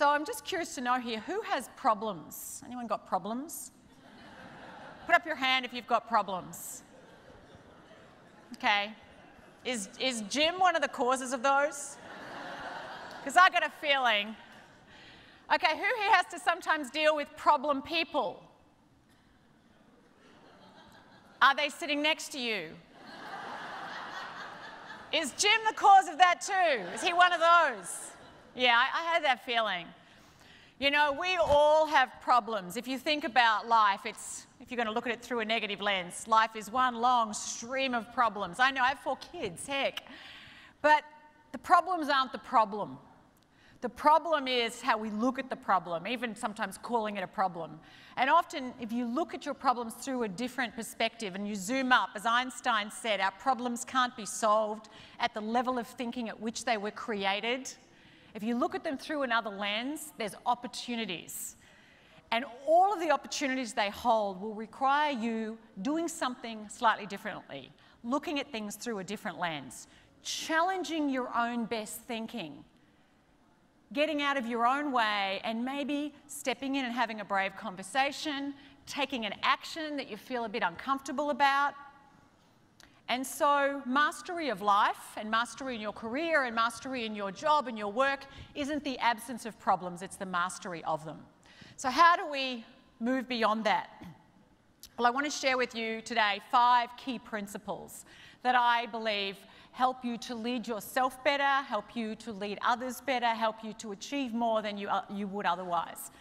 So I'm just curious to know here who has problems? Anyone got problems? Put up your hand if you've got problems. Okay. Is, is Jim one of the causes of those? Because I got a feeling. Okay, who here has to sometimes deal with problem people? Are they sitting next to you? Is Jim the cause of that too? Is he one of those? Yeah, I, I had that feeling. You know, we all have problems. If you think about life, it's, if you're going to look at it through a negative lens, life is one long stream of problems. I know, I have four kids, heck. But the problems aren't the problem. The problem is how we look at the problem, even sometimes calling it a problem. And often, if you look at your problems through a different perspective and you zoom up, as Einstein said, our problems can't be solved at the level of thinking at which they were created. If you look at them through another lens, there's opportunities. And all of the opportunities they hold will require you doing something slightly differently, looking at things through a different lens, challenging your own best thinking getting out of your own way and maybe stepping in and having a brave conversation, taking an action that you feel a bit uncomfortable about. And so, mastery of life and mastery in your career and mastery in your job and your work isn't the absence of problems, it's the mastery of them. So, how do we move beyond that? Well, I want to share with you today five key principles that I believe help you to lead yourself better, help you to lead others better, help you to achieve more than you, uh, you would otherwise.